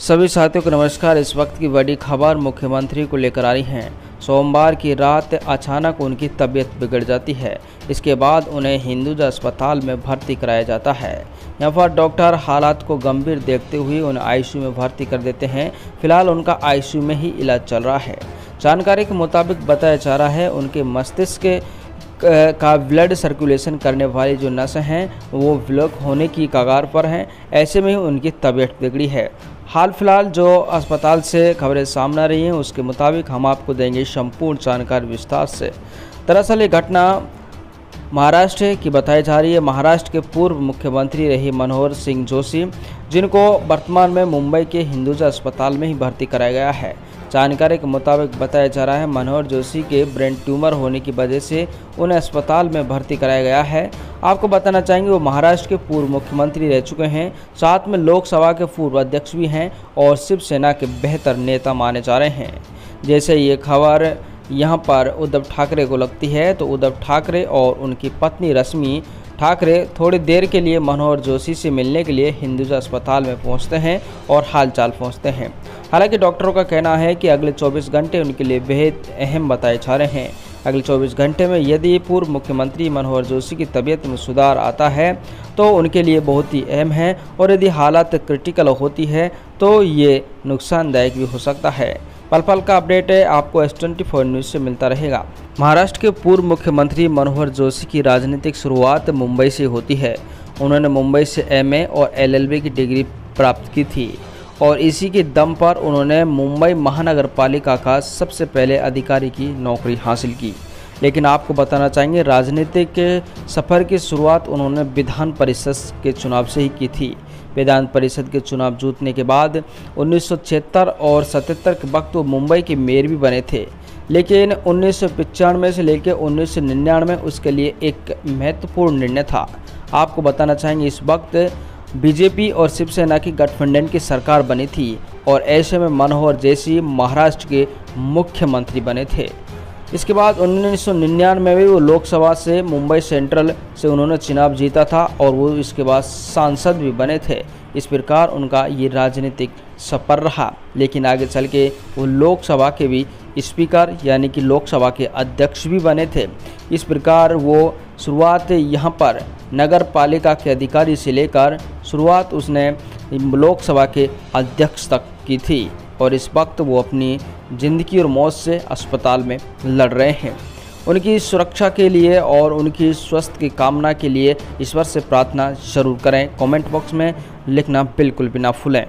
सभी साथियों को नमस्कार। इस वक्त की बड़ी खबर मुख्यमंत्री को लेकर आ रही हैं। सोमवार की रात अचानक उनकी तबीयत बिगड़ जाती है। इसके बाद उन्हें हिंदुजा अस्पताल में भर्ती कराया जाता है। यहाँ पर डॉक्टर हालात को गंभीर देखते हुए उन्हें आईसीयू में भर्ती कर देते हैं। फ़िलहाल उनका आईसीयू में ही इलाज चल रहा है। जानकारी के मुताबिक बताया जा रहा है, उनके मस्तिष्क का ब्लड सर्कुलेशन करने वाली जो नस हैं, वो ब्लॉक होने की कगार पर हैं। ऐसे में उनकी तबीयत बिगड़ी है। हाल फ़िलहाल जो अस्पताल से खबरें सामने आ रही हैं, उसके मुताबिक हम आपको देंगे संपूर्ण जानकारी विस्तार से। दरअसल ये घटना महाराष्ट्र की बताई जा रही है। महाराष्ट्र के पूर्व मुख्यमंत्री रही मनोहर सिंह जोशी, जिनको वर्तमान में मुंबई के हिंदुजा अस्पताल में ही भर्ती कराया गया है। जानकारी के मुताबिक बताया जा रहा है, मनोहर जोशी के ब्रेन ट्यूमर होने की वजह से उन्हें अस्पताल में भर्ती कराया गया है। आपको बताना चाहेंगे, वो महाराष्ट्र के पूर्व मुख्यमंत्री रह चुके हैं। साथ में लोकसभा के पूर्व अध्यक्ष भी हैं और शिवसेना के बेहतर नेता माने जा रहे हैं। जैसे ये खबर यहाँ पर उद्धव ठाकरे को लगती है तो उद्धव ठाकरे और उनकी पत्नी रश्मि ठाकरे थोड़ी देर के लिए मनोहर जोशी से मिलने के लिए हिंदुजा अस्पताल में पहुँचते हैं और हालचाल पहुँचते हैं। हालाँकि डॉक्टरों का कहना है कि अगले 24 घंटे उनके लिए बेहद अहम बताए जा रहे हैं। अगले 24 घंटे में यदि पूर्व मुख्यमंत्री मनोहर जोशी की तबीयत में सुधार आता है तो उनके लिए बहुत ही अहम है और यदि हालात क्रिटिकल होती है तो ये नुकसानदायक भी हो सकता है। पल पल का अपडेट है, आपको एस ट्वेंटी फोर न्यूज़ से मिलता रहेगा। महाराष्ट्र के पूर्व मुख्यमंत्री मनोहर जोशी की राजनीतिक शुरुआत मुंबई से होती है। उन्होंने मुंबई से एमए और एलएलबी की डिग्री प्राप्त की थी और इसी के दम पर उन्होंने मुंबई महानगर पालिका का सबसे पहले अधिकारी की नौकरी हासिल की। लेकिन आपको बताना चाहेंगे, राजनीतिक सफ़र की शुरुआत उन्होंने विधान परिषद के चुनाव से ही की थी। विधान परिषद के चुनाव जीतने के बाद उन्नीस सौ छिहत्तर और सतहत्तर के वक्त वो मुंबई के मेयर भी बने थे। लेकिन उन्नीस सौ पंचानवे से लेकर उन्नीस सौ निन्यानवे उसके लिए एक महत्वपूर्ण निर्णय था। आपको बताना चाहेंगे इस वक्त बीजेपी और शिवसेना की गठबंधन की सरकार बनी थी और ऐसे में मनोहर जैसी महाराष्ट्र के मुख्यमंत्री बने थे। इसके बाद उन्नीस में भी वो लोकसभा से मुंबई सेंट्रल से उन्होंने चुनाव जीता था और वो इसके बाद सांसद भी बने थे। इस प्रकार उनका ये राजनीतिक सफ़र रहा। लेकिन आगे चल के वो लोकसभा के भी स्पीकर यानी कि लोकसभा के अध्यक्ष भी बने थे। इस प्रकार वो शुरुआत यहाँ पर नगर पालिका के अधिकारी से लेकर शुरुआत उसने लोकसभा के अध्यक्ष तक की थी। और इस वक्त वो अपनी ज़िंदगी और मौत से अस्पताल में लड़ रहे हैं। उनकी सुरक्षा के लिए और उनकी स्वस्थ की कामना के लिए ईश्वर से प्रार्थना ज़रूर करें। कमेंट बॉक्स में लिखना बिल्कुल भी ना भूलें।